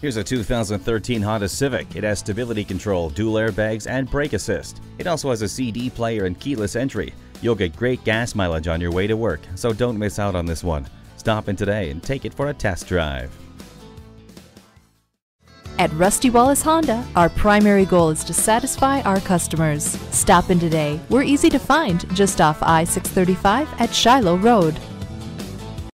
Here's a 2013 Honda Civic. It has stability control, dual airbags, and brake assist. It also has a CD player and keyless entry. You'll get great gas mileage on your way to work, so don't miss out on this one. Stop in today and take it for a test drive. At Rusty Wallis Honda, our primary goal is to satisfy our customers. Stop in today. We're easy to find just off I 635 at Shiloh Road.